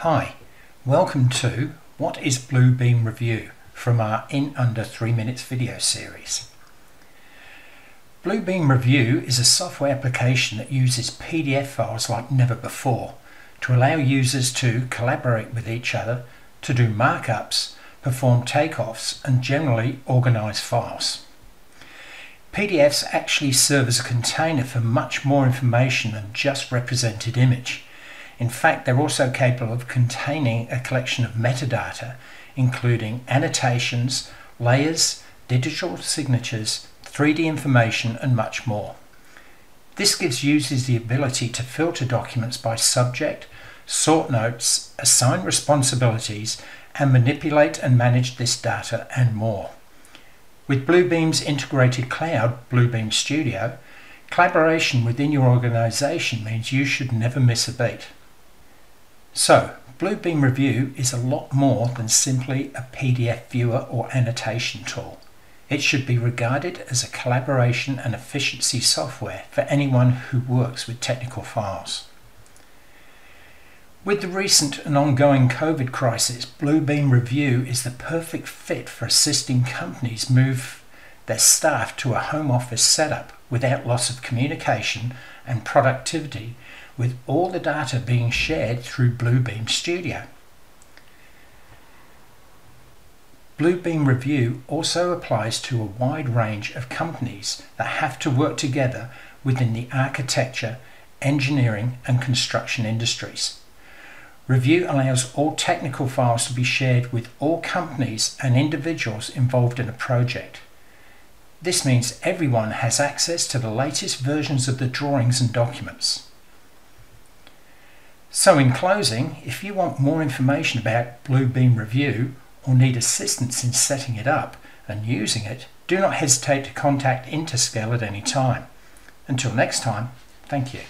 Hi, welcome to What is Bluebeam Revu from our In Under 3 Minutes video series. Bluebeam Revu is a software application that uses PDF files like never before to allow users to collaborate with each other, to do markups, perform takeoffs and generally organize files. PDFs actually serve as a container for much more information than just represented image. In fact, they're also capable of containing a collection of metadata, including annotations, layers, digital signatures, 3D information, and much more. This gives users the ability to filter documents by subject, sort notes, assign responsibilities, and manipulate and manage this data and more. With Bluebeam's integrated cloud, Bluebeam Studio, collaboration within your organization means you should never miss a beat. So, Bluebeam Revu is a lot more than simply a PDF viewer or annotation tool. It should be regarded as a collaboration and efficiency software for anyone who works with technical files. With the recent and ongoing COVID crisis, Bluebeam Revu is the perfect fit for assisting companies move their staff to a home office setup without loss of communication and productivity with all the data being shared through Bluebeam Studio. Bluebeam Revu also applies to a wide range of companies that have to work together within the architecture, engineering and construction industries. Revu allows all technical files to be shared with all companies and individuals involved in a project. This means everyone has access to the latest versions of the drawings and documents. So in closing, if you want more information about Bluebeam Revu or need assistance in setting it up and using it, do not hesitate to contact Interscale at any time. Until next time, thank you.